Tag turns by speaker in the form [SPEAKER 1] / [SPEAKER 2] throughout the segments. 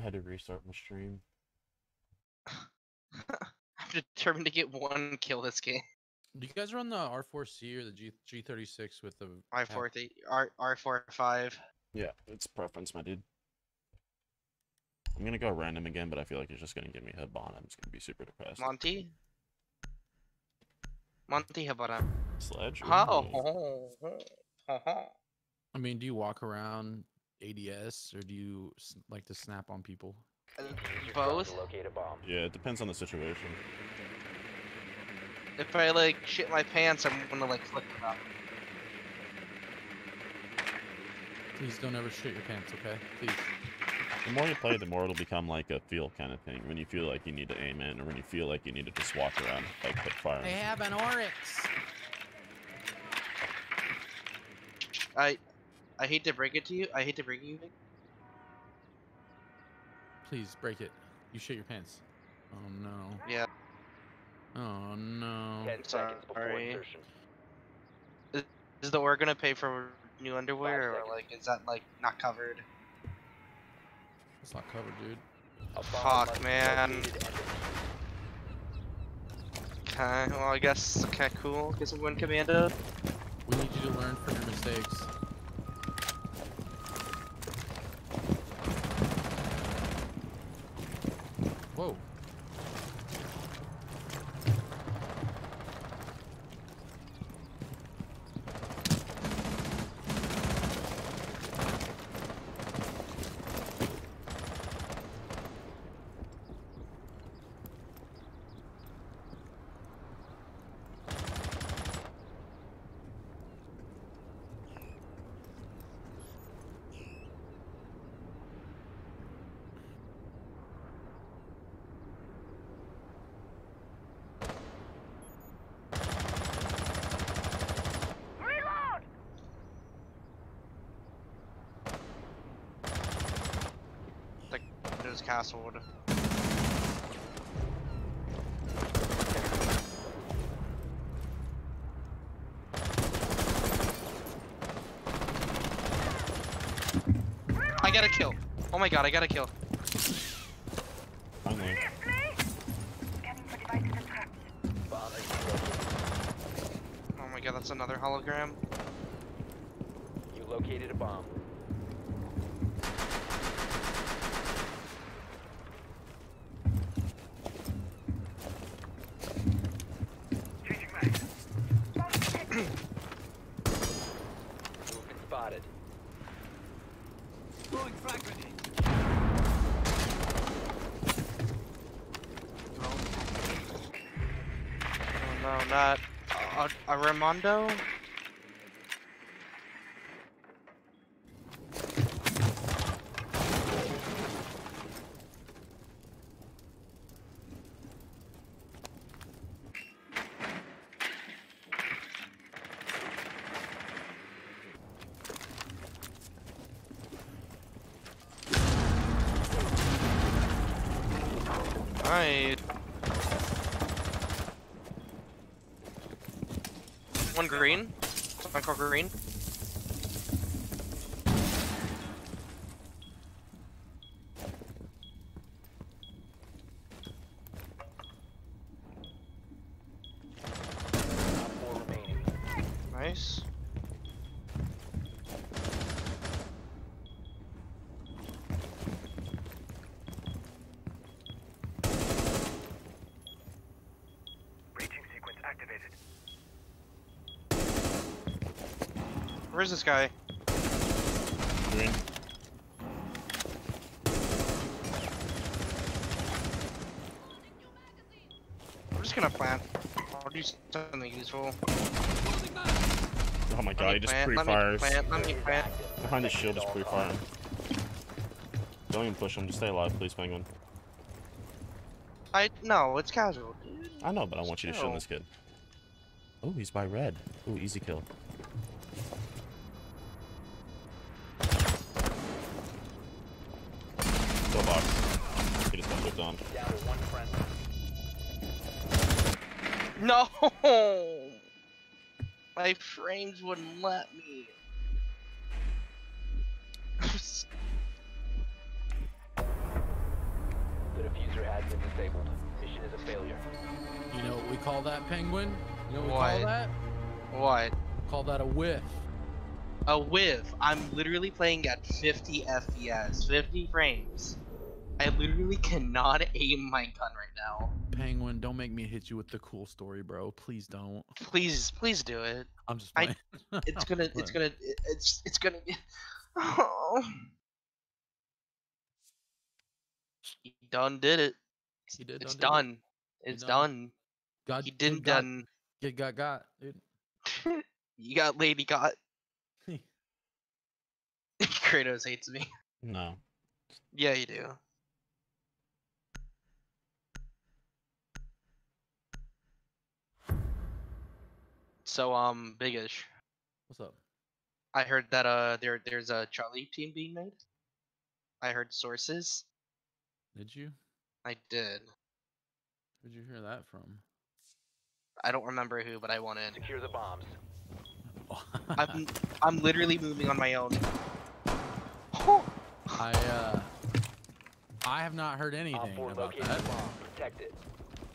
[SPEAKER 1] I had to restart my stream.
[SPEAKER 2] I'm determined to get one kill this game.
[SPEAKER 3] Do you guys run the R4C or the G G36 with the
[SPEAKER 2] R
[SPEAKER 3] cap-
[SPEAKER 2] four three R R four five.
[SPEAKER 1] Yeah, it's preference, my dude. I'm gonna go random again, but I feel like it's just gonna give me Hibana. I'm just gonna be super depressed.
[SPEAKER 2] Monty. Monty Habana.
[SPEAKER 1] Sledge?
[SPEAKER 2] Oh.
[SPEAKER 1] Ooh.
[SPEAKER 3] I mean, do you walk around ADS or do you like to snap on people?
[SPEAKER 2] Both.
[SPEAKER 4] Locate a bomb.
[SPEAKER 1] Yeah, it depends on the situation.
[SPEAKER 2] If I like shit my pants, I'm gonna like flip it up.
[SPEAKER 3] Please don't ever shit your pants, okay? Please.
[SPEAKER 1] The more you play, the more it'll become like a feel kind of thing. When you feel like you need to aim in, or when you feel like you need to just walk around, like put fire.
[SPEAKER 3] They have an Oryx.
[SPEAKER 2] I I hate to break it to you. I hate to break you.
[SPEAKER 3] Please break it. You shit your pants. Oh no.
[SPEAKER 2] Yeah.
[SPEAKER 3] Oh no.
[SPEAKER 4] Ten seconds before insertion.
[SPEAKER 2] Is the or gonna pay for new underwear, or like is that like not covered?
[SPEAKER 3] It's not covered, dude.
[SPEAKER 4] A bomb
[SPEAKER 2] Fuck,
[SPEAKER 4] must
[SPEAKER 2] man. Okay, well I guess okay, cool. Guess I'm going commando.
[SPEAKER 3] We need you to learn from your mistakes. Whoa.
[SPEAKER 2] Like it was castled. I got a kill. Oh my god, I got a kill.
[SPEAKER 1] Finally.
[SPEAKER 4] bomb has.
[SPEAKER 2] Oh my god, that's another hologram.
[SPEAKER 4] You located a bomb. Movement spotted.
[SPEAKER 2] Oh no, not uh, a, a Ramondo. Alright. One green. One called green.
[SPEAKER 4] Top four remaining.
[SPEAKER 2] Nice.
[SPEAKER 5] Breaching sequence activated.
[SPEAKER 2] Where's this guy?
[SPEAKER 1] Green.
[SPEAKER 2] I'm just gonna plant. I'll do something useful.
[SPEAKER 1] Oh my god, he just
[SPEAKER 2] plant, let me
[SPEAKER 1] pre-fires.
[SPEAKER 2] plant, let me plant.
[SPEAKER 1] Behind the shield, just
[SPEAKER 4] Install
[SPEAKER 1] pre-firing. Don't even push him. Just stay alive, please, Penguin.
[SPEAKER 2] I no, it's casual, dude.
[SPEAKER 1] I know, but I want you to
[SPEAKER 2] Chill.
[SPEAKER 1] this kid. Oh, he's by red. Oh, easy. Kill on.
[SPEAKER 4] Down to one friendly.
[SPEAKER 2] No! My frames wouldn't let me.
[SPEAKER 4] the diffuser has been disabled. Mission is a failure.
[SPEAKER 3] You know what we call that, penguin? You know what we
[SPEAKER 2] What?
[SPEAKER 3] call that?
[SPEAKER 2] What?
[SPEAKER 3] Call that a whiff.
[SPEAKER 2] A whiff. I'm literally playing at 50 FPS, 50 frames. I literally cannot aim my gun right now.
[SPEAKER 3] Penguin, don't make me hit you with the cool story, bro. Please don't.
[SPEAKER 2] Please, please do it.
[SPEAKER 3] I'm just
[SPEAKER 2] I- It's gonna, it's gonna, it's, it's gonna. Oh. He done did it.
[SPEAKER 3] He did
[SPEAKER 2] It's
[SPEAKER 3] done did it.
[SPEAKER 2] It's
[SPEAKER 3] done.
[SPEAKER 2] done.
[SPEAKER 3] God,
[SPEAKER 2] He didn't
[SPEAKER 3] God,
[SPEAKER 2] done.
[SPEAKER 3] Get got got, dude.
[SPEAKER 2] you got lady got. Kratos hates me.
[SPEAKER 1] No.
[SPEAKER 2] Yeah, you do. So um, Bigish,
[SPEAKER 3] What's up?
[SPEAKER 2] I heard that uh there there's a Charlie team being made. I heard sources.
[SPEAKER 3] Did you?
[SPEAKER 2] I did.
[SPEAKER 3] Where'd you hear that from?
[SPEAKER 2] I don't remember who, but I want in.
[SPEAKER 4] Secure the bombs.
[SPEAKER 2] I'm I'm literally moving on my own.
[SPEAKER 3] I uh, I have not heard anything
[SPEAKER 4] 4
[SPEAKER 3] about
[SPEAKER 4] located
[SPEAKER 3] that.
[SPEAKER 4] the bomb. Protect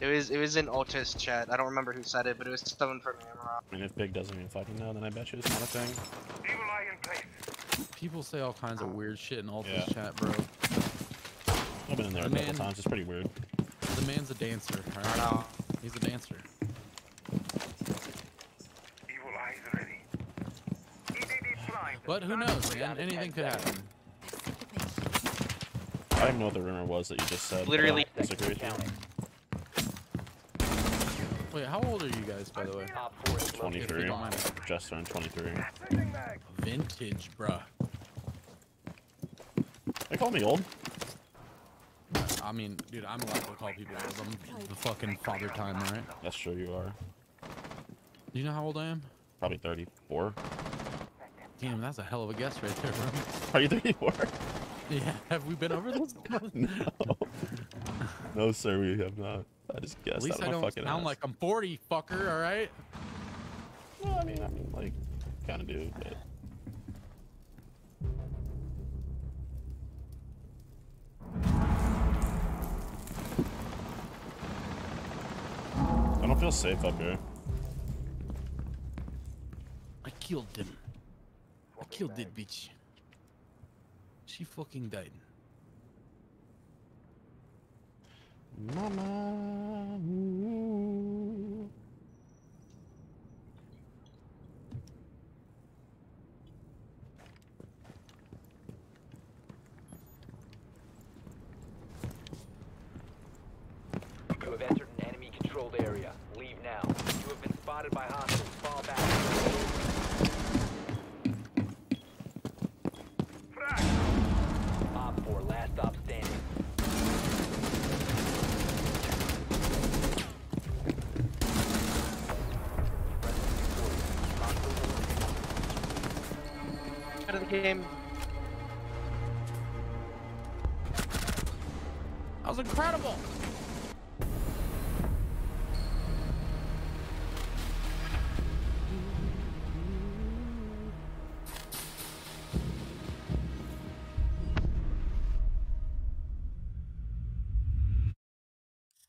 [SPEAKER 4] it.
[SPEAKER 2] It was it was in Altus chat. I don't remember who said it, but it was someone from Amarok.
[SPEAKER 1] I mean, if Big doesn't even fucking know, then I bet you it's not a thing.
[SPEAKER 5] Evil eye in place.
[SPEAKER 3] People say all kinds of weird shit in all this
[SPEAKER 1] Yeah.
[SPEAKER 3] chat, bro.
[SPEAKER 1] I've been in there a
[SPEAKER 3] The
[SPEAKER 1] couple
[SPEAKER 3] man-
[SPEAKER 1] times. It's pretty weird.
[SPEAKER 3] The man's a dancer.
[SPEAKER 2] I
[SPEAKER 3] Alright?
[SPEAKER 2] know.
[SPEAKER 3] He's a dancer.
[SPEAKER 5] Evil eyes ready. EDD blind.
[SPEAKER 3] But who knows, man? Anything could happen.
[SPEAKER 1] I don't even know what the rumor was that you just said. but I
[SPEAKER 2] Literally-
[SPEAKER 1] don't disagree with you.
[SPEAKER 4] Counting.
[SPEAKER 3] Wait, how old are you guys, by the way?
[SPEAKER 4] Op 4 is located
[SPEAKER 1] 23.
[SPEAKER 4] the bomb.
[SPEAKER 1] Just turned 23.
[SPEAKER 3] Vintage, bruh.
[SPEAKER 1] They call me old.
[SPEAKER 3] I mean, dude, I'm allowed to call people old. I'm the fucking father time, right?
[SPEAKER 1] That's true, you are.
[SPEAKER 3] Do you know how old I am?
[SPEAKER 1] Probably 34.
[SPEAKER 3] Damn, that's a hell of a guess right there, bro.
[SPEAKER 1] Are you 34?
[SPEAKER 3] Yeah, have we been over this?
[SPEAKER 1] no. No, sir, we have not. I just guessed
[SPEAKER 3] At least
[SPEAKER 1] out
[SPEAKER 3] I don't
[SPEAKER 1] fucking
[SPEAKER 3] sound
[SPEAKER 1] ass.
[SPEAKER 3] like I'm 40, fucker, alright?
[SPEAKER 1] No, I mean, I mean, like, kind of do, but. I don't feel safe up here.
[SPEAKER 3] I killed him. I killed that bitch. She fucking died.
[SPEAKER 1] Mama. ooh.
[SPEAKER 4] You have entered an enemy controlled area. Leave now. You have been spotted by hostiles. Fall back.
[SPEAKER 5] Frag.
[SPEAKER 4] Op 4, last stop standing.
[SPEAKER 2] Out of the game.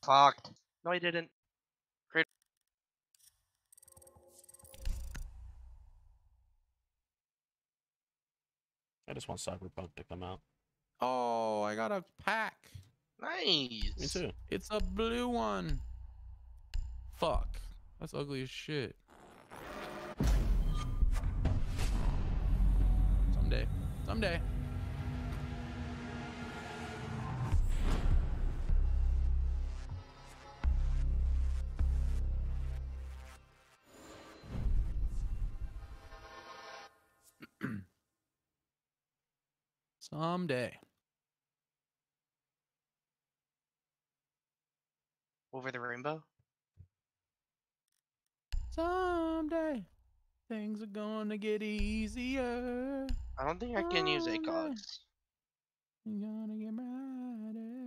[SPEAKER 2] Fucked. No, I didn't.
[SPEAKER 1] I just want Cyberpunk to come out.
[SPEAKER 3] Oh, I got a pack.
[SPEAKER 2] Nice.
[SPEAKER 1] Me too.
[SPEAKER 3] It's a blue one. Fuck. That's ugly as shit. Someday. Someday. Someday.
[SPEAKER 2] Over the rainbow.
[SPEAKER 3] Someday. Things are gonna get easier.
[SPEAKER 2] I don't think I can use. ACOGs.
[SPEAKER 3] You're gonna get brighter.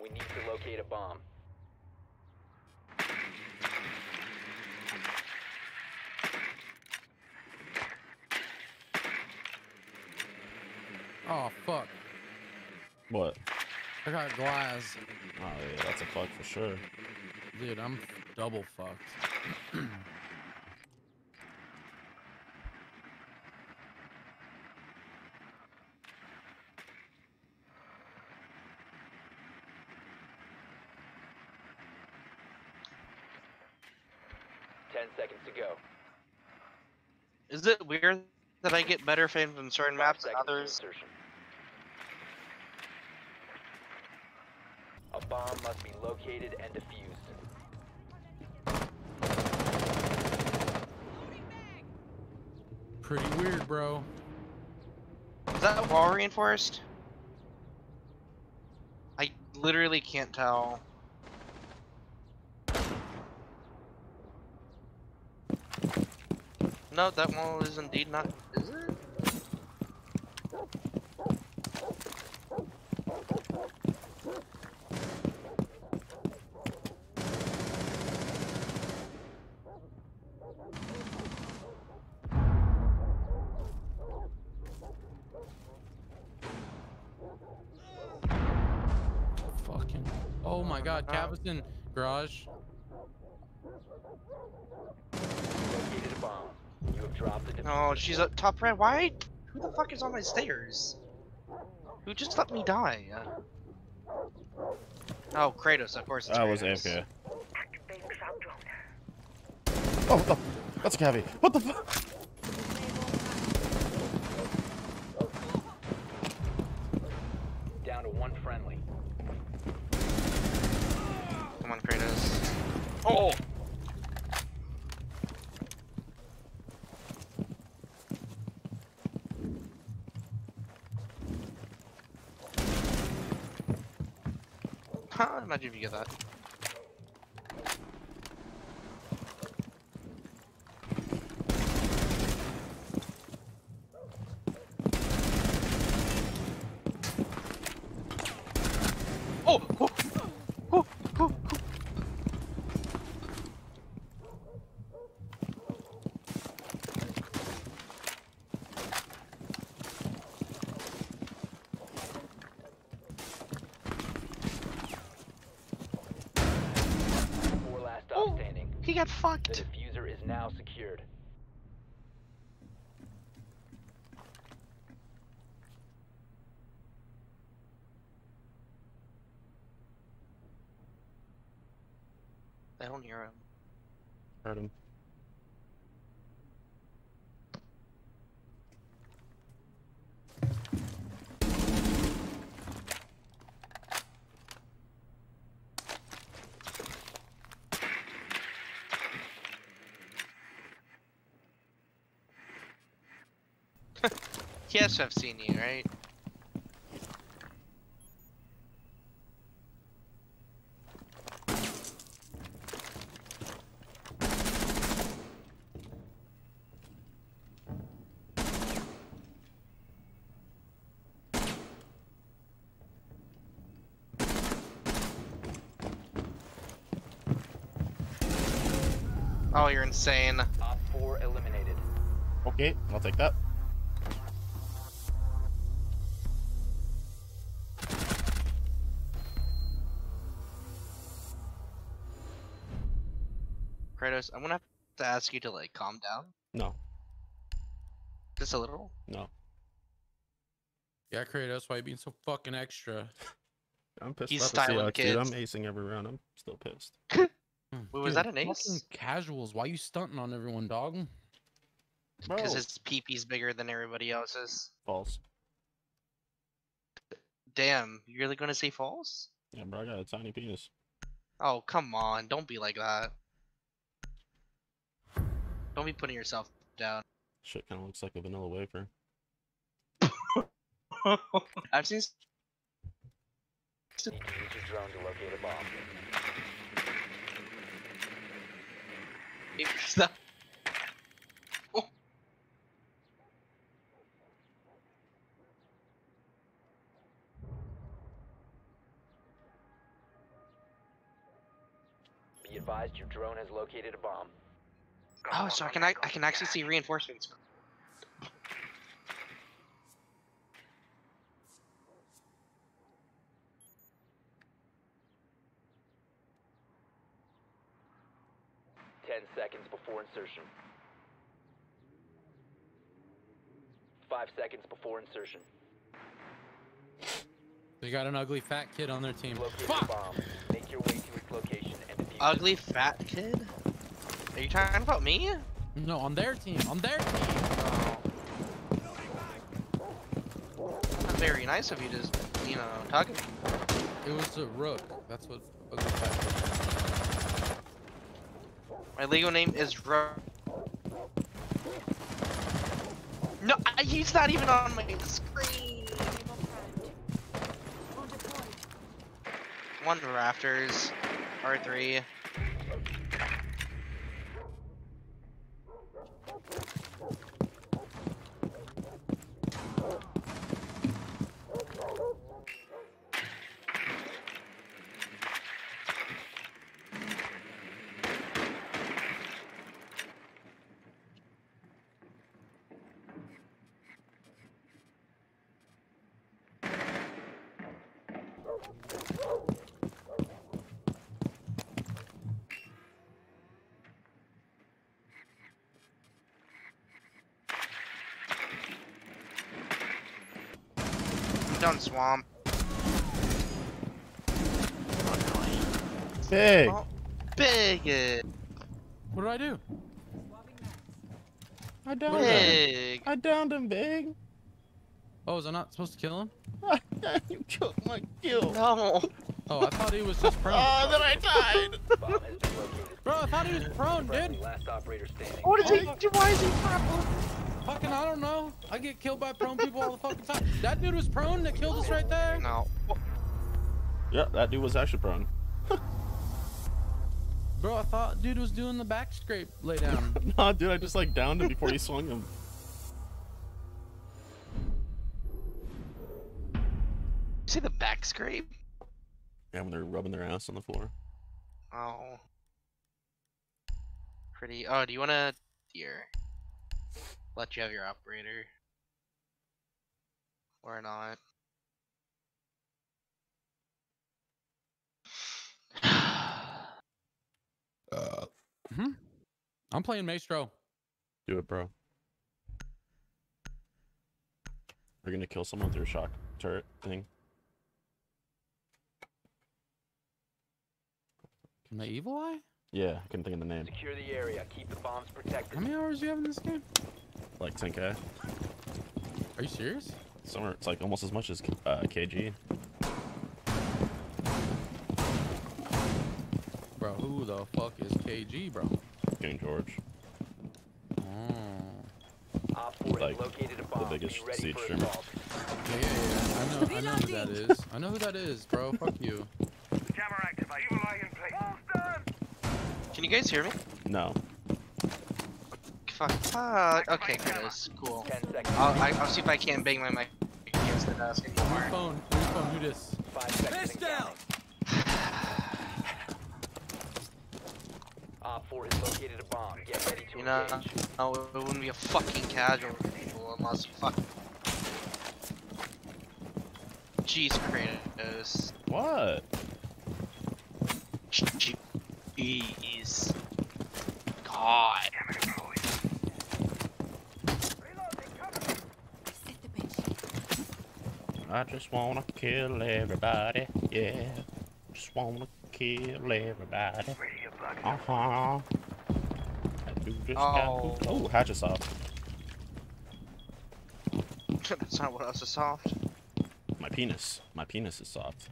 [SPEAKER 4] We need to locate a bomb.
[SPEAKER 3] Oh fuck!
[SPEAKER 1] What?
[SPEAKER 3] I got glass,
[SPEAKER 1] Oh yeah, that's a fuck for sure.
[SPEAKER 3] dude. I'm double fucked.
[SPEAKER 4] Ten seconds to go.
[SPEAKER 2] Is it weird that I get better fame from certain
[SPEAKER 4] Five
[SPEAKER 2] maps than others?
[SPEAKER 4] A bomb must be located and defused.
[SPEAKER 3] Pretty weird, bro.
[SPEAKER 2] Is that wall reinforced? I literally can't tell. No, that wall is indeed not. Is it?
[SPEAKER 3] Fucking. Oh my god, Cavison garage.
[SPEAKER 4] Located a bomb. You have dropped the diffuser.
[SPEAKER 2] She's a top red. Why? Who the fuck is on my stairs? Who just let me die? Oh, Kratos, of course. It's
[SPEAKER 1] That was
[SPEAKER 2] Kratos.
[SPEAKER 1] AFK. Oh, oh what the? That's a cavi. What the fuck?
[SPEAKER 4] Down to one friendly.
[SPEAKER 2] Come on, Kratos. Oh! If you get that. Oh, oh, oh, oh.
[SPEAKER 4] Four last
[SPEAKER 2] Oh.
[SPEAKER 4] outstanding.
[SPEAKER 2] He got
[SPEAKER 4] The
[SPEAKER 2] fucked.
[SPEAKER 4] diffuser is now secured.
[SPEAKER 2] I don't hear him.
[SPEAKER 1] Heard him.
[SPEAKER 2] yes, I've seen you, right? Oh, you're insane.
[SPEAKER 4] Op 4 eliminated.
[SPEAKER 1] Okay, I'll take that.
[SPEAKER 2] Kratos, I'm gonna have to ask you to like calm down
[SPEAKER 1] No,
[SPEAKER 2] just a little.
[SPEAKER 1] no.
[SPEAKER 3] Yeah, Kratos, why you being so fucking extra?
[SPEAKER 1] I'm pissed
[SPEAKER 2] He's
[SPEAKER 1] about the
[SPEAKER 2] styling
[SPEAKER 1] CX, dude. I'm
[SPEAKER 2] kids.
[SPEAKER 1] acing every round. I'm still pissed.
[SPEAKER 3] Hmm,
[SPEAKER 2] Wait, was
[SPEAKER 3] dude,
[SPEAKER 2] that an ace?
[SPEAKER 3] Fucking casuals. Why you stunting on everyone, dog?
[SPEAKER 2] Because his peepee's bigger than everybody else's.
[SPEAKER 1] false.
[SPEAKER 2] Damn, you really gonna say false?
[SPEAKER 1] Yeah, bro, I got a tiny penis.
[SPEAKER 2] Oh, come on, don't be like that. Don't be putting yourself down.
[SPEAKER 1] Shit kind of looks like a vanilla wafer.
[SPEAKER 2] I've seen. s-
[SPEAKER 4] Need use your drone to locate a bomb.
[SPEAKER 2] Oh. Be
[SPEAKER 4] advised, your drone has located a bomb.
[SPEAKER 2] Oh, so I can I, I can actually see reinforcements.
[SPEAKER 4] Insertion. Five seconds before insertion.
[SPEAKER 3] They got an ugly fat kid on their team.
[SPEAKER 4] Locate the
[SPEAKER 3] Fuck!
[SPEAKER 4] bomb. Make your way to its location and defuse.
[SPEAKER 2] Ugly fat kid. Are you talking about me?
[SPEAKER 3] No, on their team. On their team.
[SPEAKER 2] Oh. Not very nice of you to, you know, talk.
[SPEAKER 3] It was a rook. That's what ugly fat kid.
[SPEAKER 2] My legal name is Ro. No, he's not even on my screen. One rafters, R3. Down swamp.
[SPEAKER 1] Big.
[SPEAKER 2] Oh, bigot.
[SPEAKER 3] What did I do?
[SPEAKER 1] I downed him.
[SPEAKER 2] Big.
[SPEAKER 1] I downed him, big.
[SPEAKER 3] Oh, was I not supposed to kill him?
[SPEAKER 1] you killed my kill.
[SPEAKER 2] No.
[SPEAKER 3] Oh, I thought he was just prone.
[SPEAKER 1] Oh, then I died.
[SPEAKER 4] Bomb has been located.
[SPEAKER 3] Bro, I thought he was prone, dude.
[SPEAKER 4] last operator standing.
[SPEAKER 2] What is he? Oh. Why is he purple?
[SPEAKER 3] Fucking, I don't know. I get killed by prone people all the fucking time. That dude was prone that killed us right there.
[SPEAKER 2] No.
[SPEAKER 1] Yeah, that dude was actually prone.
[SPEAKER 3] Bro, I thought dude was doing the back scrape lay down.
[SPEAKER 1] nah, dude, I just like downed him before he swung him.
[SPEAKER 2] See the back scrape?
[SPEAKER 1] Yeah, when they're rubbing their ass on the floor.
[SPEAKER 2] Oh. Pretty. Oh, do you want to here? Let you have your operator. Or not. uh. Hmm?
[SPEAKER 3] I'm playing Maestro.
[SPEAKER 1] Do it, bro. We're gonna kill someone with your shock turret thing.
[SPEAKER 3] My evil eye?
[SPEAKER 1] Yeah, I couldn't think of the name.
[SPEAKER 4] Secure the area. Keep the bombs protected.
[SPEAKER 3] How many hours do you have in this game?
[SPEAKER 1] Like 10k.
[SPEAKER 3] Are you serious?
[SPEAKER 1] Somewhere it's like almost as much as uh, KG.
[SPEAKER 3] Bro, who the fuck is KG, bro?
[SPEAKER 1] King George.
[SPEAKER 3] Oh.
[SPEAKER 4] Op 4
[SPEAKER 1] Like,
[SPEAKER 4] has located a bomb.
[SPEAKER 1] biggest
[SPEAKER 4] Be ready
[SPEAKER 1] siege streamer.
[SPEAKER 3] Yeah, yeah, yeah. I know, I know who that is. I know who that is, bro. Fuck you.
[SPEAKER 5] Jammer activated. Evil eye in place. Almost done.
[SPEAKER 2] Can you guys hear me?
[SPEAKER 1] No.
[SPEAKER 2] Fuck. Uh, okay, there it is. Cool. I'll, I, I'll see if I can't bang my mic against the desk
[SPEAKER 3] Move your phone. Move your phone. Do this.
[SPEAKER 4] Five seconds and counting. Op 4 has located a bomb. Get ready to
[SPEAKER 2] You know,
[SPEAKER 4] engage.
[SPEAKER 2] no, it wouldn't be a fucking casual people unless you fuck. Jeez, Kratos.
[SPEAKER 1] What?
[SPEAKER 2] Jeez. God.
[SPEAKER 5] Jammer deployed. Reloading. Cover me.
[SPEAKER 1] I just wanna kill everybody. Yeah. Just wanna kill everybody.
[SPEAKER 5] Ready your blood.
[SPEAKER 1] Uh huh. That dude just
[SPEAKER 2] Oh.
[SPEAKER 1] got. Oh, hatch is off.
[SPEAKER 2] That's not what else is soft.
[SPEAKER 1] My penis. My penis is soft.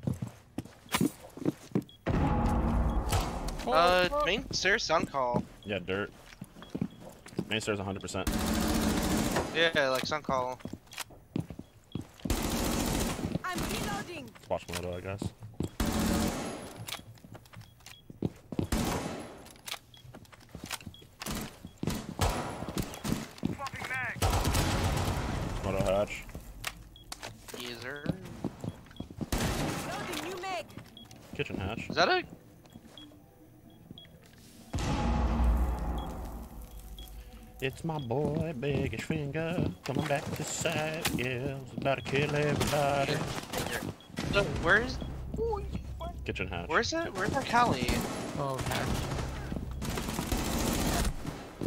[SPEAKER 2] Uh, main stairs sun call.
[SPEAKER 1] Yeah, dirt. Main stairs 100%.
[SPEAKER 2] Yeah, like sun call.
[SPEAKER 6] I'm reloading.
[SPEAKER 1] Watch Moto, I guess.
[SPEAKER 5] Swapping mag.
[SPEAKER 1] Moto hatch.
[SPEAKER 2] User.
[SPEAKER 6] Loading new mag.
[SPEAKER 1] Kitchen hatch.
[SPEAKER 2] Is that a?
[SPEAKER 1] It's my boy, Biggish Finger, coming back to side. Yeah, was about to kill everybody.
[SPEAKER 2] So where's
[SPEAKER 1] Kitchen hatch.
[SPEAKER 2] where's it? Where's our Cali?
[SPEAKER 3] Oh, hatch.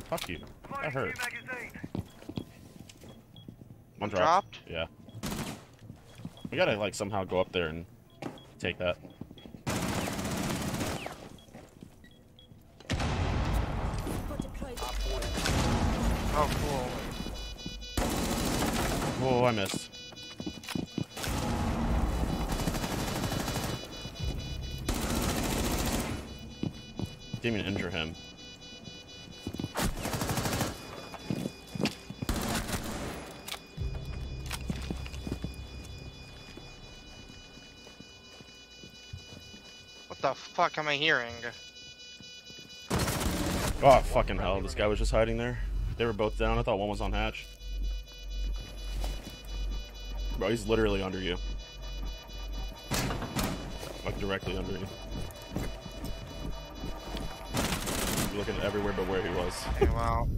[SPEAKER 1] Fuck you. That
[SPEAKER 5] Loading
[SPEAKER 1] hurt.
[SPEAKER 5] new magazine.
[SPEAKER 1] One
[SPEAKER 2] dropped.
[SPEAKER 1] Yeah. We gotta like somehow go up there and take that. I missed. Didn't even injure him.
[SPEAKER 2] What the fuck am I hearing?
[SPEAKER 1] Oh, fucking hell. This guy was just hiding there. They were both down. I thought one was on hatch. Bro, he's literally under you. Like, directly under you. You're looking everywhere but where he was.
[SPEAKER 2] Okay, well.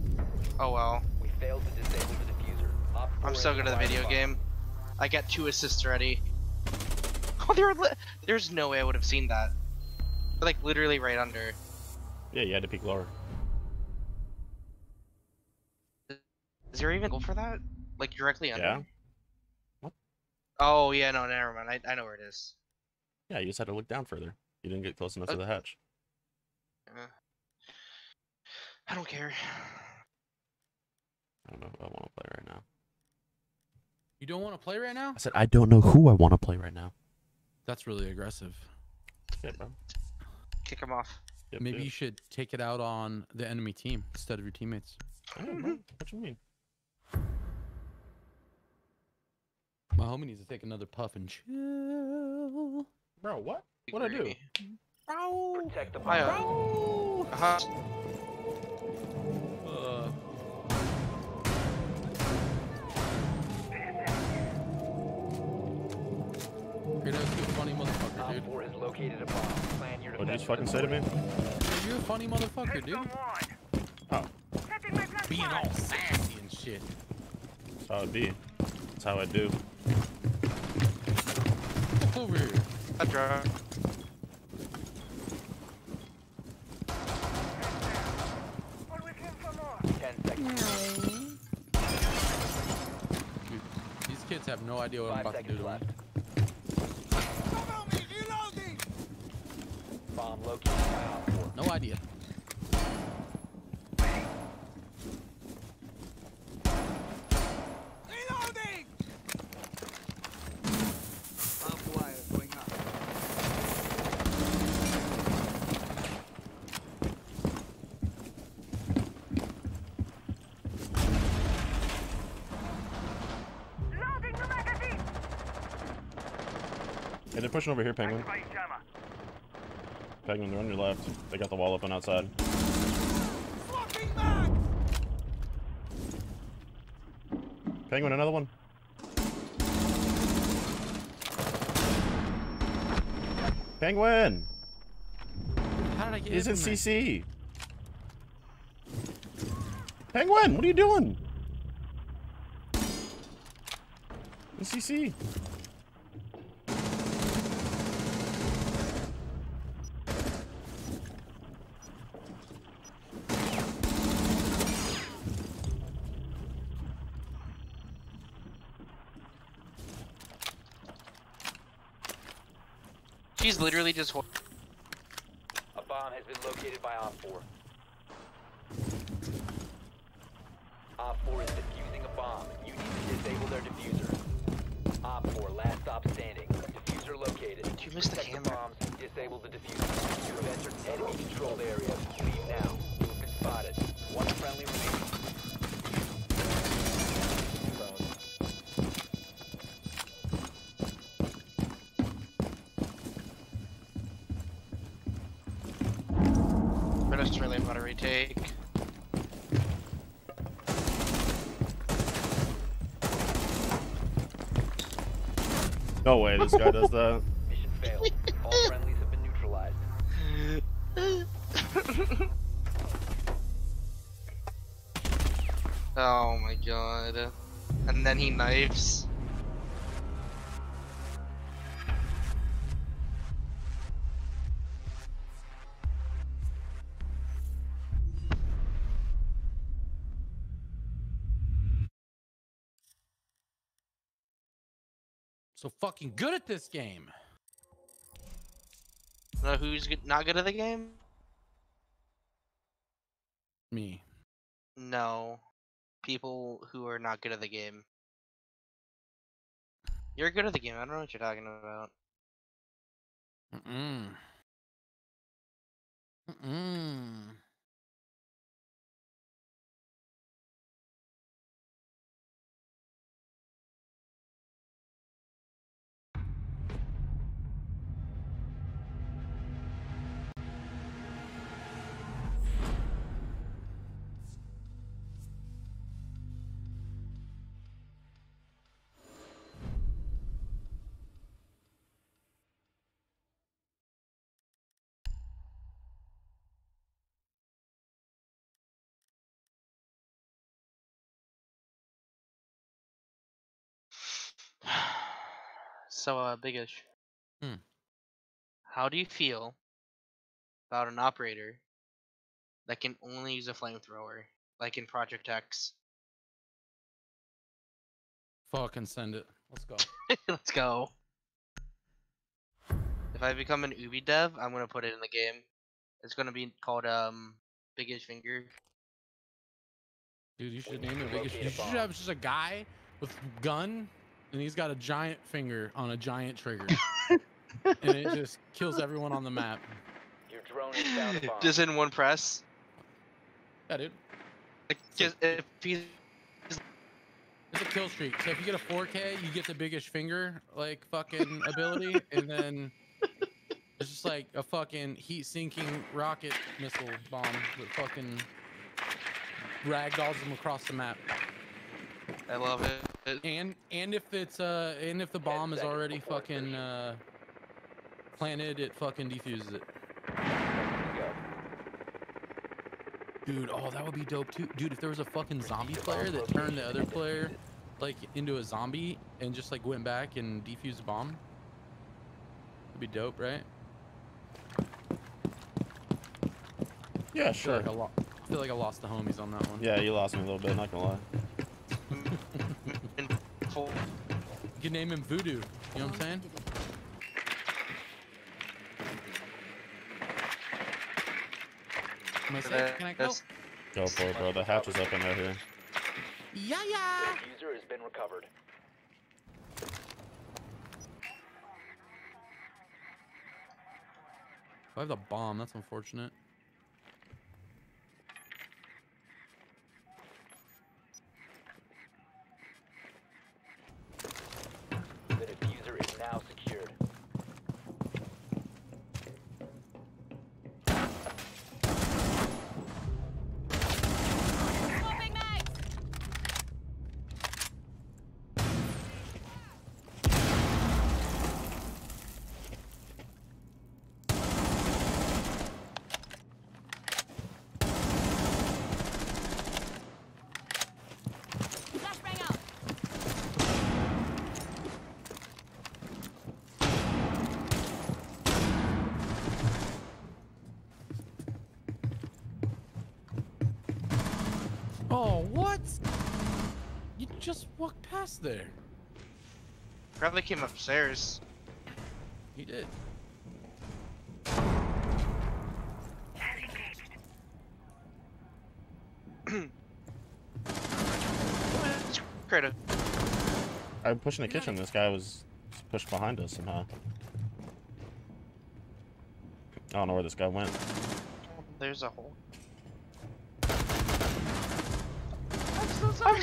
[SPEAKER 2] Oh well.
[SPEAKER 4] We failed to disable the diffuser.
[SPEAKER 2] I'm so good at the video
[SPEAKER 4] bomb.
[SPEAKER 2] game. I got two assists already. Oh, they were li- There's no way I would have seen that. They're like literally right under.
[SPEAKER 1] Yeah, you had to peek lower.
[SPEAKER 2] Is there even a goal for that? Like directly under?
[SPEAKER 1] Yeah? What?
[SPEAKER 2] Oh yeah, no, never mind. I, I know where it is.
[SPEAKER 1] Yeah, you just had to look down further. You didn't get close enough to
[SPEAKER 2] Uh,
[SPEAKER 1] the hatch.
[SPEAKER 2] Uh, I don't care.
[SPEAKER 1] I don't know who I want to play right now.
[SPEAKER 3] You don't want to play right now?
[SPEAKER 1] I said, I don't know who I want to play right now.
[SPEAKER 3] That's really aggressive.
[SPEAKER 1] Yeah, bro.
[SPEAKER 2] Kick him off.
[SPEAKER 1] Yep,
[SPEAKER 3] Maybe
[SPEAKER 1] yep.
[SPEAKER 3] you should take it out on the enemy team instead of your teammates.
[SPEAKER 1] I don't know. What you mean?
[SPEAKER 3] My homie needs to take another puff and chill.
[SPEAKER 1] Bro, what? What'd I do?
[SPEAKER 3] Bro.
[SPEAKER 4] Protect the
[SPEAKER 2] Hi,
[SPEAKER 4] bomb.
[SPEAKER 2] uh,
[SPEAKER 3] Bro. Uh, Kratos, you a funny motherfucker, dude.
[SPEAKER 4] 4 has located a bomb. Plan your
[SPEAKER 1] What'd you fucking say to me?
[SPEAKER 3] Yeah, You're a funny motherfucker, dude.
[SPEAKER 1] Oh,
[SPEAKER 5] Setting my flash
[SPEAKER 3] Being all sassy and shit.
[SPEAKER 1] that's how it be. That's how I do.
[SPEAKER 5] More.
[SPEAKER 4] 10 seconds.
[SPEAKER 3] Dude, these kids have no idea what I'm about to do to
[SPEAKER 4] left.
[SPEAKER 3] them.
[SPEAKER 4] Bomb located by Op 4.
[SPEAKER 3] No idea.
[SPEAKER 5] Loading the magazine.
[SPEAKER 1] Hey, they're pushing over here, Penguin. Penguin, they're on your left. They got the wall open outside. Penguin, another one. Penguin!
[SPEAKER 3] How did I get
[SPEAKER 1] He's in
[SPEAKER 3] from there?
[SPEAKER 1] CC. Penguin, what are you doing? In CC.
[SPEAKER 2] Literally just.
[SPEAKER 4] A bomb has been located by Op 4. Op 4 is defusing a bomb. You need to disable their diffuser. Op 4, last stop standing. Diffuser located.
[SPEAKER 2] Did you miss the camera?
[SPEAKER 4] bombs. Disable the diffuser. You have entered enemy controlled area. Leave now. You have been spotted. One friendly remaining.
[SPEAKER 1] No way, this guy does that.
[SPEAKER 4] Mission failed. All friendlies have been neutralized.
[SPEAKER 2] Oh my god. And then he knifes.
[SPEAKER 3] So fucking good at this game.
[SPEAKER 2] Know who's not good at the game?
[SPEAKER 3] Me.
[SPEAKER 2] No. People who are not good at the game. You're good at the game. I don't know what you're talking about.
[SPEAKER 3] Mm-mm. Mm-mm.
[SPEAKER 2] So, uh, Biggish.
[SPEAKER 3] Hmm.
[SPEAKER 2] How do you feel about an operator that can only use a flamethrower, like in Project X?
[SPEAKER 3] Fucking send it. Let's go.
[SPEAKER 2] Let's go. If I become an Ubi dev, I'm gonna put it in the game. It's gonna be called um Biggish Finger.
[SPEAKER 3] Dude, you should name it
[SPEAKER 4] to
[SPEAKER 3] biggest. You should have just a guy with gun, and he's got a giant finger on a giant trigger, and it just kills everyone on the map.
[SPEAKER 4] Your drone has found a bomb.
[SPEAKER 2] Just in one press.
[SPEAKER 3] Yeah, dude.
[SPEAKER 2] Like, just if he's
[SPEAKER 3] It's a kill streak. So if you get a 4K, you get the biggest finger like fucking ability, and then it's just like a fucking heat-sinking rocket missile bomb that fucking ragdolls them across the map.
[SPEAKER 2] I love it.
[SPEAKER 3] And and if it's uh and if the bomb is already fucking uh planted, it fucking defuses it. Dude, oh that would be dope too. Dude, if there was a fucking zombie player that turned the other player like into a zombie and just like went back and defused the bomb. it'd be dope, right?
[SPEAKER 1] Yeah,
[SPEAKER 3] I feel
[SPEAKER 1] sure.
[SPEAKER 3] like I, I feel like I lost the homies on that one.
[SPEAKER 1] Yeah, you lost me a little bit, not gonna lie.
[SPEAKER 2] In full-
[SPEAKER 3] You can name him Voodoo. You know what I'm saying? Am I safe? Can I go?
[SPEAKER 1] Go for it, bro. The hatch is open right here.
[SPEAKER 3] Yeah,
[SPEAKER 4] The
[SPEAKER 3] yeah.
[SPEAKER 4] diffuser has been recovered.
[SPEAKER 3] I have the bomb. That's unfortunate.
[SPEAKER 4] The diffuser is now secured.
[SPEAKER 6] Swapping mags! Flashbang out!
[SPEAKER 3] Oh, what? You just walked past there.
[SPEAKER 2] Probably came upstairs.
[SPEAKER 3] He did.
[SPEAKER 2] Credit.
[SPEAKER 1] I'm pushing the kitchen. This guy was pushed behind us somehow. I don't know where this guy went.
[SPEAKER 2] There's a hole. I'm so sorry.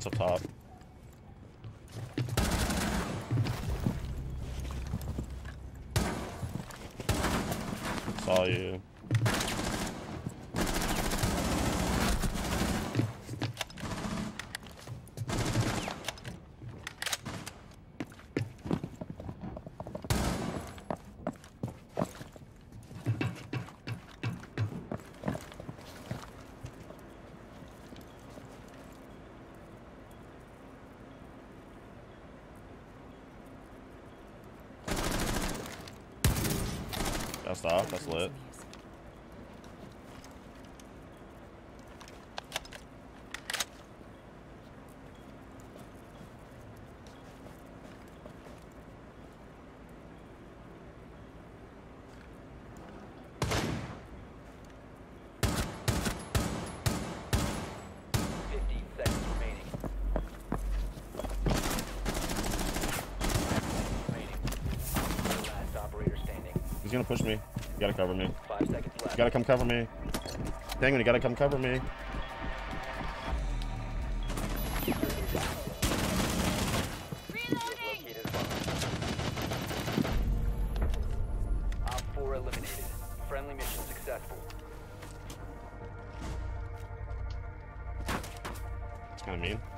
[SPEAKER 1] It's up top. Saw you. Dust off. That's lit. He's gonna push me. You gotta cover me.
[SPEAKER 4] Five seconds left.
[SPEAKER 1] You gotta come cover me. Dang you gotta come cover me.
[SPEAKER 6] Reloading!
[SPEAKER 4] Located a bomb. Op 4 eliminated. Friendly mission successful.
[SPEAKER 1] It's kind of mean.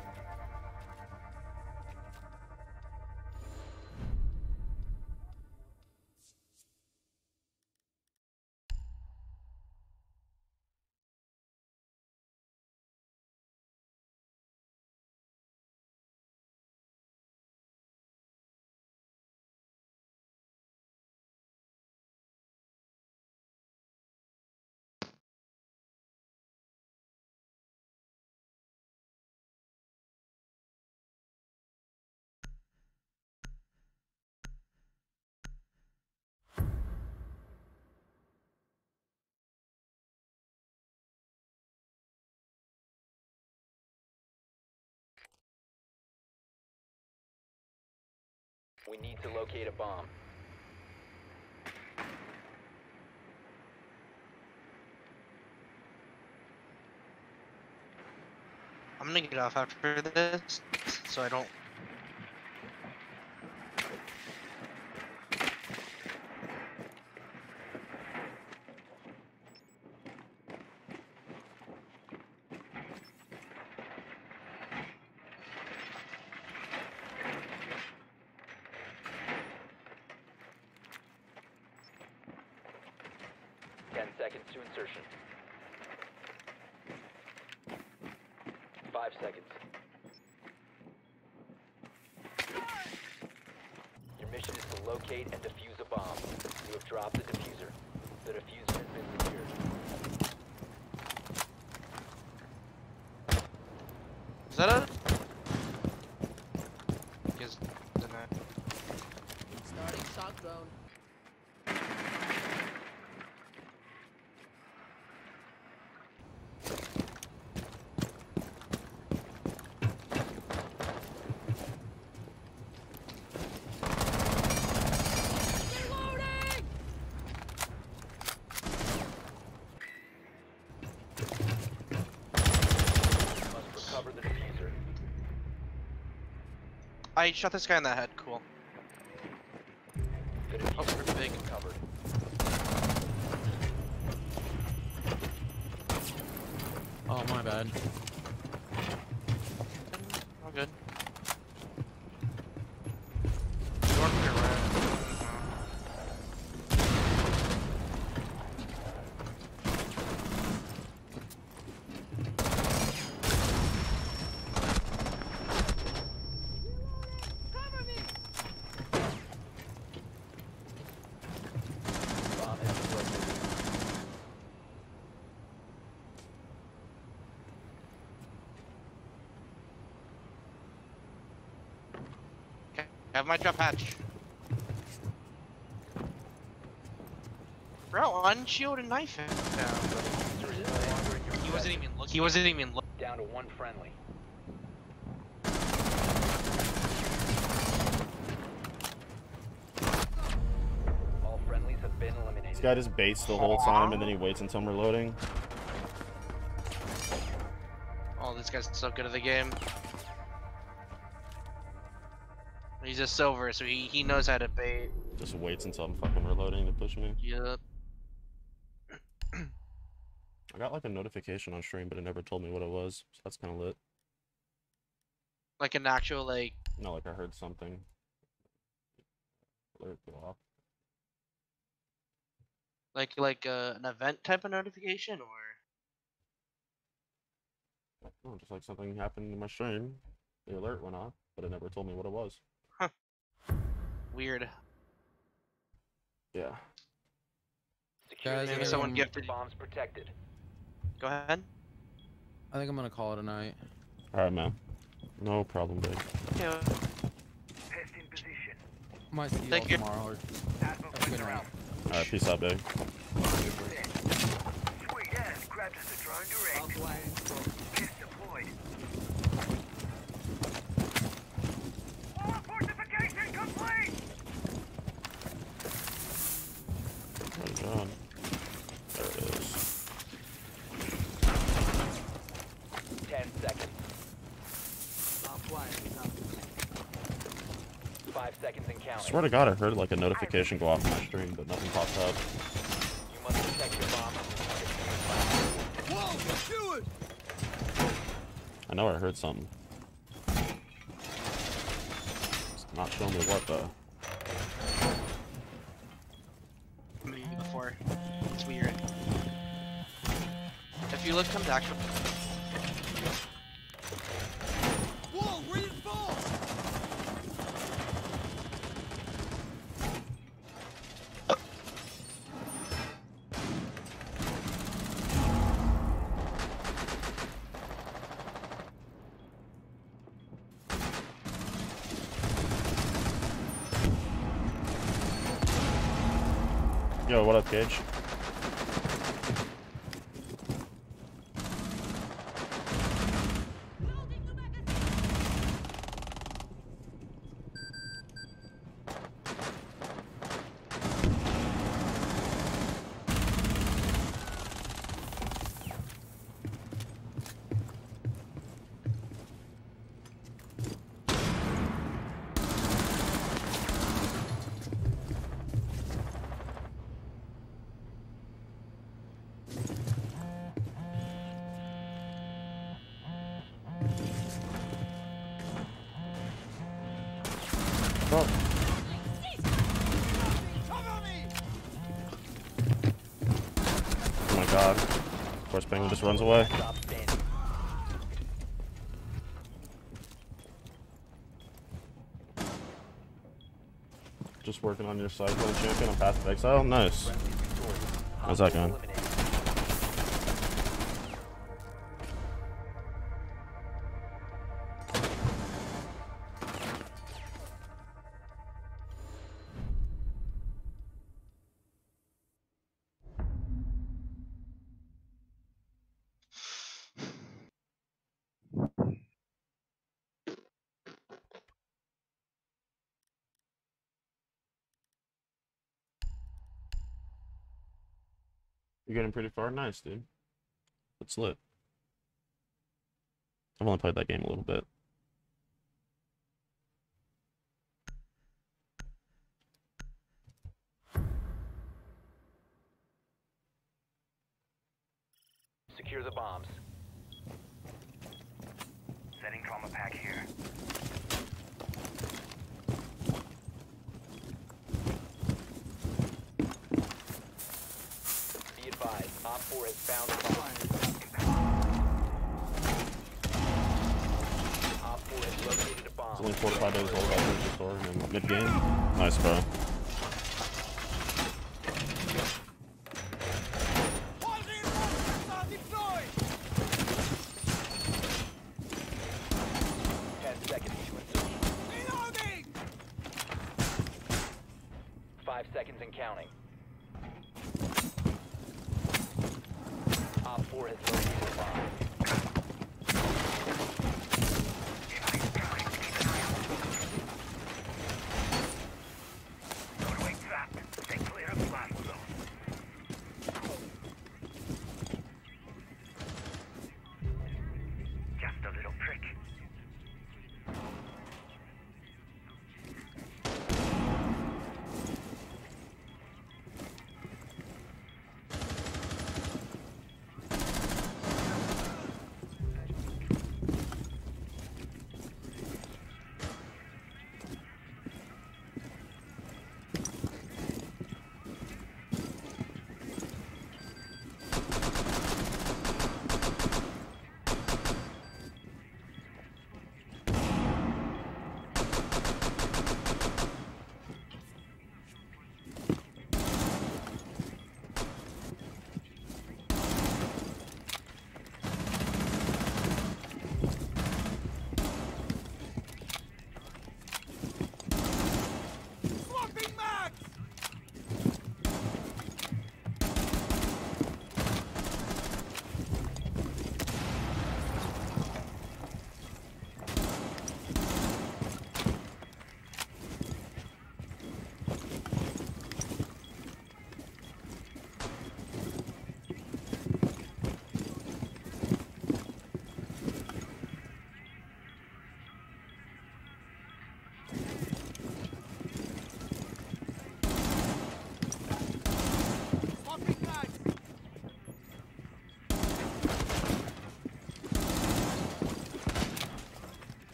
[SPEAKER 4] We need to locate a bomb.
[SPEAKER 2] I'm gonna get off after this, so I don't.
[SPEAKER 4] Ten seconds to insertion. Five seconds. Your mission is to locate and defuse a bomb. You have dropped the defuser. The defuser has been secured.
[SPEAKER 2] Is that a? Is is that?
[SPEAKER 7] Starting shock drone.
[SPEAKER 6] Reloading!
[SPEAKER 4] You must recover the defuser.
[SPEAKER 2] I shot this guy in the head. Cool.
[SPEAKER 4] The
[SPEAKER 2] Oh,
[SPEAKER 4] defuser
[SPEAKER 2] we're big.
[SPEAKER 4] is recovered.
[SPEAKER 3] Oh my bad.
[SPEAKER 2] All good. North or right?
[SPEAKER 6] Cover me!
[SPEAKER 4] Bomb has been located.
[SPEAKER 2] Okay. Have my drop hatch. Bro, unshield and knife him down.
[SPEAKER 4] Defuser is no longer in your
[SPEAKER 2] He wasn't even looking. He wasn't even looking.
[SPEAKER 4] Down to one friendly. All friendlies have been eliminated.
[SPEAKER 1] This guy just baits the whole time and then he waits until we're loading.
[SPEAKER 2] Oh, this guy's so good at the game. He's a silver, so he, he knows how to bait.
[SPEAKER 1] Just waits until I'm fucking reloading to push me.
[SPEAKER 2] Yep.
[SPEAKER 1] I got like a notification on stream, but it never told me what it was. So that's kind of lit.
[SPEAKER 2] Like an actual like
[SPEAKER 1] No, like I heard something. Alert go off.
[SPEAKER 2] like like uh, an event type of notification or
[SPEAKER 1] No, just like something happened in my stream. The alert went off, but it never told me what it was.
[SPEAKER 2] Weird.
[SPEAKER 1] Yeah.
[SPEAKER 3] Guys, I
[SPEAKER 2] Maybe someone
[SPEAKER 3] I'm,
[SPEAKER 2] gifted.
[SPEAKER 4] Bombs protected.
[SPEAKER 2] Go ahead.
[SPEAKER 3] I think I'm gonna call it a night.
[SPEAKER 1] All right, man. No problem, big.
[SPEAKER 2] Okay.
[SPEAKER 5] Test in position.
[SPEAKER 3] Might see
[SPEAKER 2] Thank you.
[SPEAKER 3] tomorrow. Or have a good
[SPEAKER 5] Flicker
[SPEAKER 3] night.
[SPEAKER 5] out.
[SPEAKER 1] All right, peace out, big.
[SPEAKER 5] Sweet ass. Grabbed us a drone direct. Kiss deployed. Wall fortification complete!
[SPEAKER 1] Oh my god. There it is.
[SPEAKER 4] Ten seconds. Five seconds and counting.
[SPEAKER 1] Swear to God, I heard like a notification go off on my stream, but nothing popped up.
[SPEAKER 4] You must protect your bomb.
[SPEAKER 1] I know I heard something. It's not showing me what though.
[SPEAKER 2] Before. It's weird. If you look comes actual.
[SPEAKER 1] Yo, Course, Penguin just runs away. Just working on your side champion on Path of Exile. Nice. How's that going? Getting pretty far. Nice, dude. It's lit. I've only played that game a little bit.
[SPEAKER 4] Secure the bombs.
[SPEAKER 5] Setting trauma pack here.
[SPEAKER 4] Be advised, Op 4 has found the bomb. Op 4 has located a
[SPEAKER 1] It's only 45 days old. Finished the story in mid game. Nice, bro.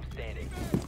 [SPEAKER 4] Stop standing.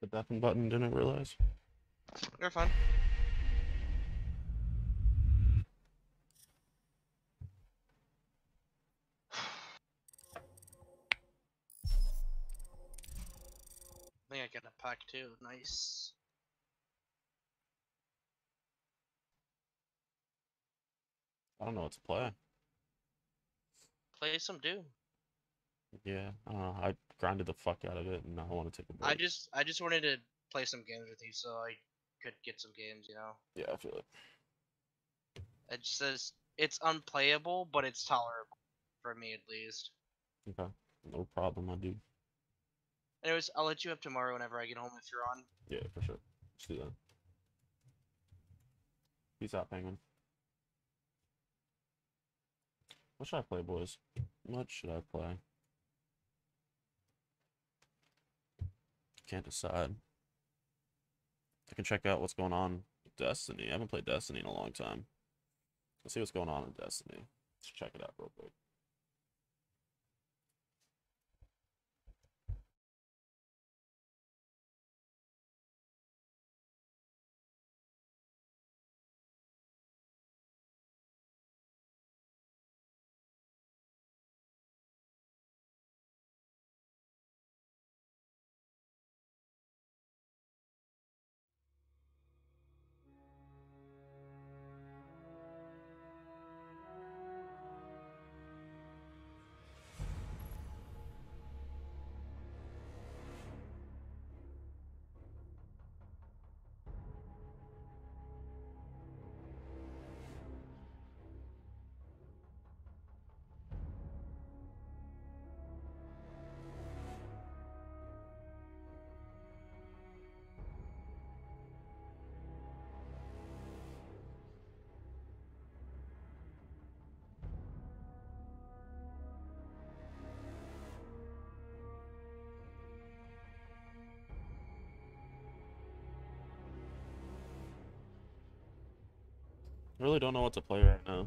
[SPEAKER 1] The deafen button, didn't realize.
[SPEAKER 2] You're fine. I think I got a pack too. Nice.
[SPEAKER 1] I don't know what to play.
[SPEAKER 2] Play some Doom.
[SPEAKER 1] Yeah, I don't know. I grinded the fuck out of it, and I want to take a break.
[SPEAKER 2] I just I just wanted to play some games with you so I could get some games, you know.
[SPEAKER 1] Yeah, I feel it.
[SPEAKER 2] It just says it's unplayable, but it's tolerable for me at least.
[SPEAKER 1] Okay, no problem, my dude.
[SPEAKER 2] Anyways, I'll let you up tomorrow whenever I get home if you're on.
[SPEAKER 1] Yeah, for sure. Let's do that. Peace out, Penguin. What should I play, boys? What should I play? Can't decide. I can check out what's going on Destiny. I haven't played Destiny in a long time. Let's see what's going on in Destiny. Let's check it out real quick. Don't know what to play right now.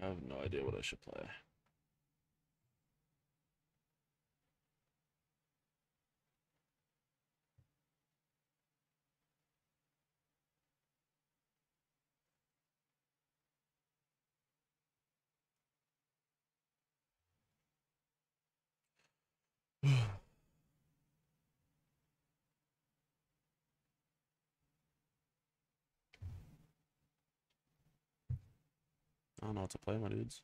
[SPEAKER 1] I have no idea what I should play. I don't know what to play, my dudes.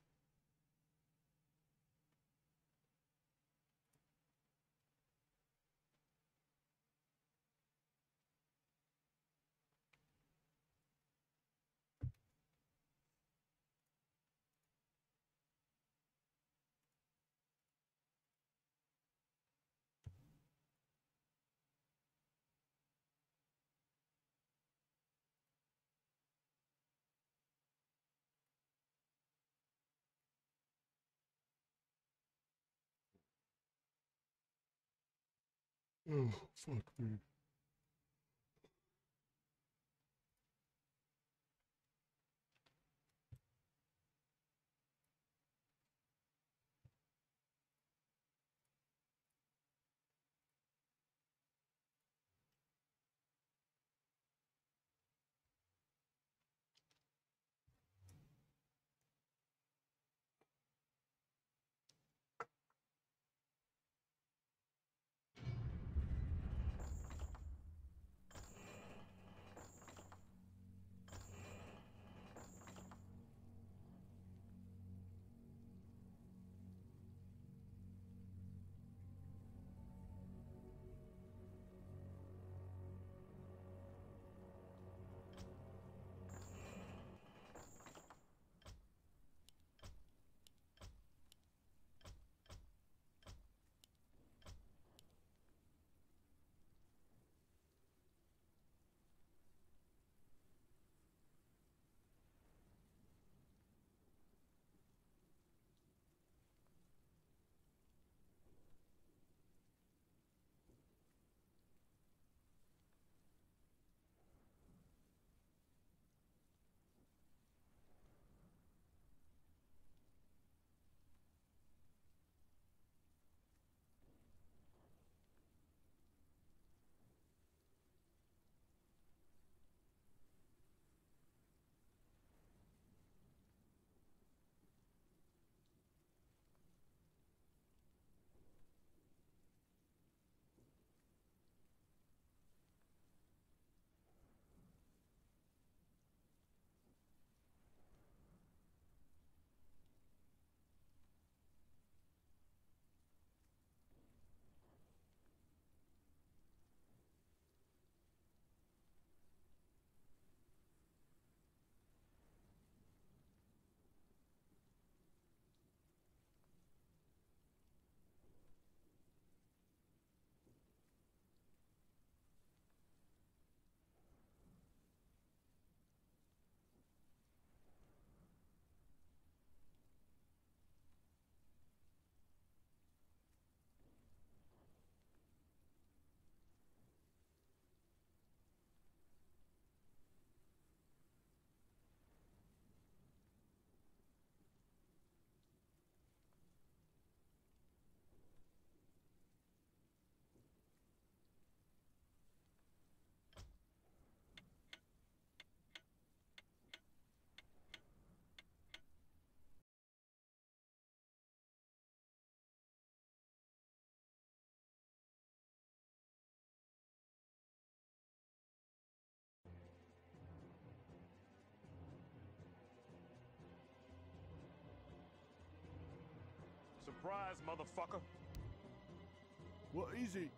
[SPEAKER 1] Oh, fuck me.
[SPEAKER 8] Surprise, motherfucker.
[SPEAKER 9] Well, easy.